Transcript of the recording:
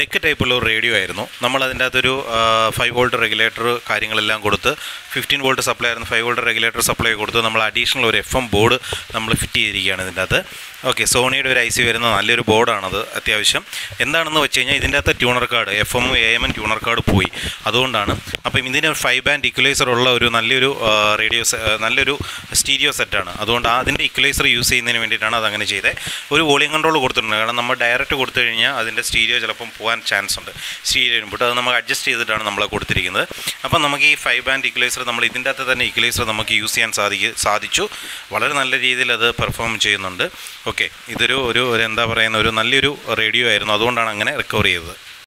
Deck ടൈപ്പുള്ള ഒരു radio ആയിരുന്നു. നമ്മൾ അതിന്റെ അകത്തൊരു ഫൈവ് വോൾട്ട് റെഗുലേറ്റർ കാര്യങ്ങളെല്ലാം കൊടുത്ത് ഫിഫ്റ്റീൻ വോൾട്ട് സപ്ലൈ ആയിരുന്നു. ഫൈവ് വോൾട്ട് റെഗുലേറ്റർ സപ്ലൈ കൊടുത്ത് നമ്മൾ അഡീഷണൽ ഒരു എഫ് എം ബോർഡ് നമ്മൾ ഫിറ്റ് ചെയ്തിരിക്കുകയാണ് ഇതിന്റെ അകത്ത്. ഓക്കെ സോണിയുടെ ഒരു ഐ സി വരുന്ന നല്ലൊരു ബോർഡാണത് അത്യാവശ്യം. എന്താണെന്ന് വെച്ച് കഴിഞ്ഞാൽ ഇതിന്റെ അകത്ത് tuner card F M A M and tuner card പോയി. അതുകൊണ്ടാണ് അപ്പം ഇതിന് ഫൈവ് ബാൻഡ് ഇക്വലൈസർ ഉള്ള ഒരു നല്ലൊരു റേഡിയോ നല്ലൊരു സ്റ്റീരിയോ സെറ്റാണ്. അതുകൊണ്ട് അതിന്റെ ഇക്വലൈസർ യൂസ് ചെയ്യുന്നതിന് വേണ്ടിയിട്ടാണ് അതങ്ങനെ ചെയ്തത് ഒരു വോളിയം കൺട്രോൾ കൊടുത്തിട്ടുണ്ട്. കാരണം നമ്മൾ ഡയറക്റ്റ് കൊടുത്തു കഴിഞ്ഞാൽ അതിന്റെ സ്റ്റീരിയോ ചിലപ്പം പോകാൻ ചാൻസ് ഉണ്ട്. സ്റ്റീരിയോ ഇൻപുട്ട് അത് നമുക്ക് അഡ്ജസ്റ്റ് ചെയ്തിട്ടാണ് നമ്മൾ കൊടുത്തിരിക്കുന്നത്. അപ്പം നമുക്ക് ഈ ഫൈവ് ബാൻഡ് ഇക്വലൈസർ നമ്മൾ ഇതിന്റെ അകത്ത് തന്നെ ഇക്വലൈസർ നമുക്ക് യൂസ് ചെയ്യാൻ സാധിക്കും സാധിച്ചു. വളരെ നല്ല രീതിയിൽ അത് പെർഫോം ചെയ്യുന്നുണ്ട്. ഓക്കെ. ഇതൊരു ഒരു എന്താ പറയുന്ന ഒരു നല്ലൊരു റേഡിയോ ആയിരുന്നു. അതുകൊണ്ടാണ് അങ്ങനെ റിക്കവർ ചെയ്തത്.